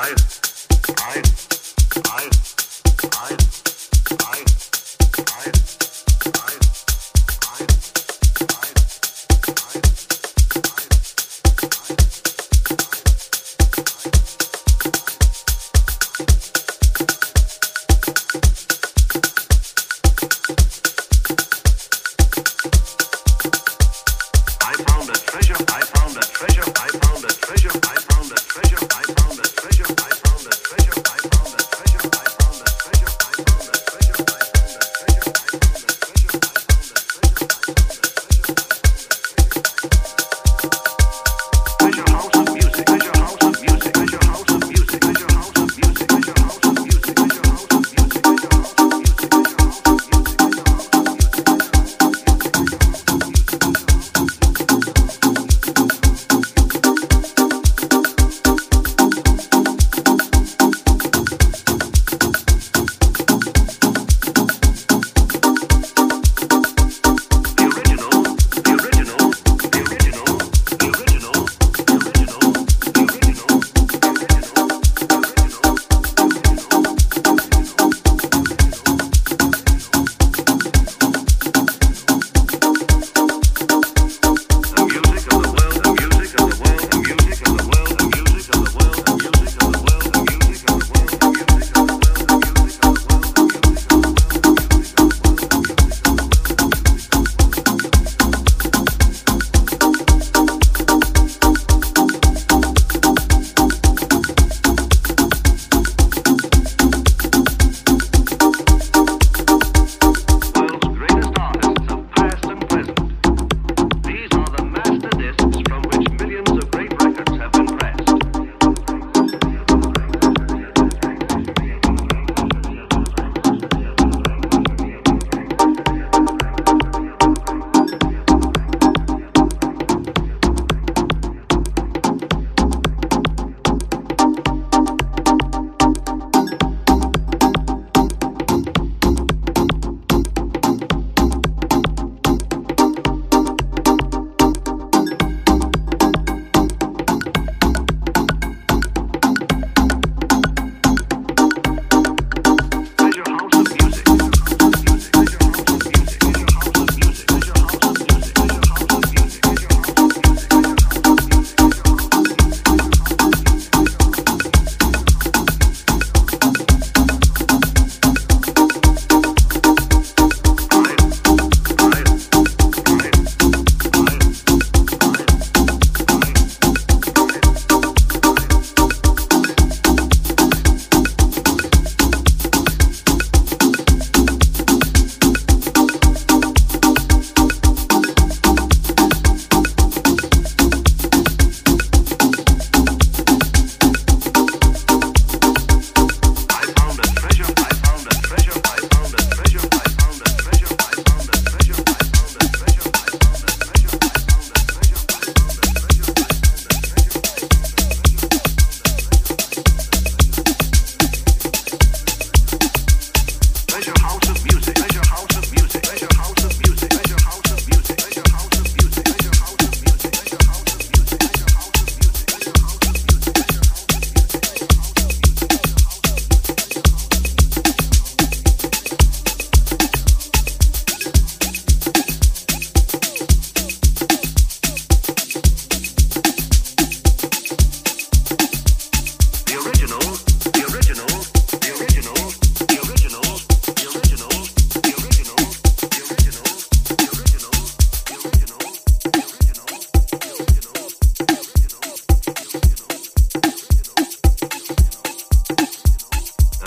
I,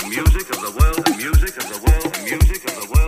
music of the world, the music of the world, the music of the world.